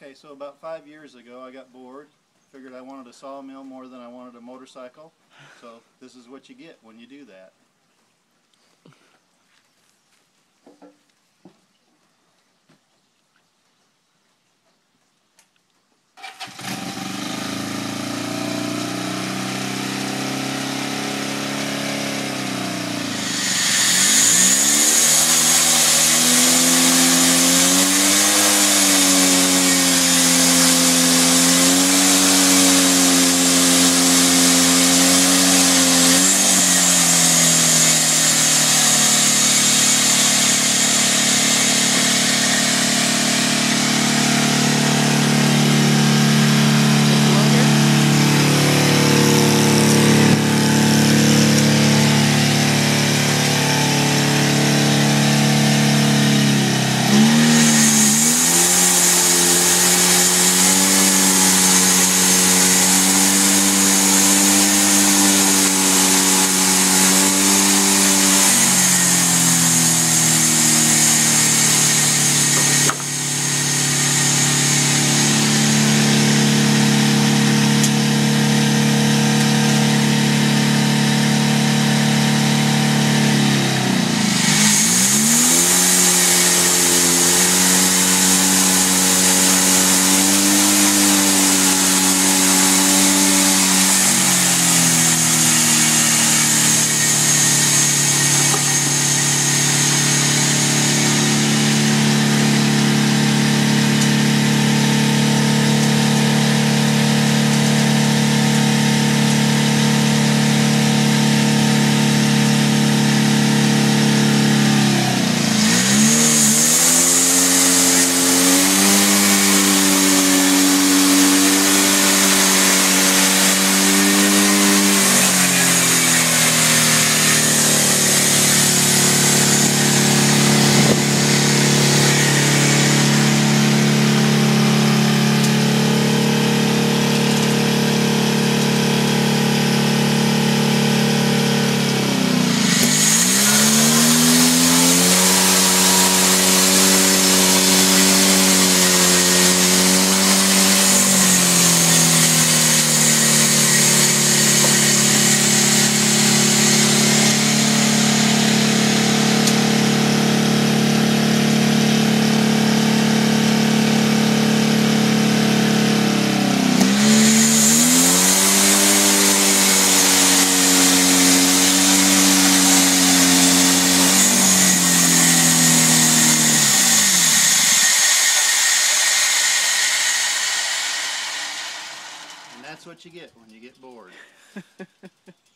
Okay, so about five years ago, I got bored. Figured I wanted a sawmill more than I wanted a motorcycle. So this is what you get when you do that. that's what you get when you get bored.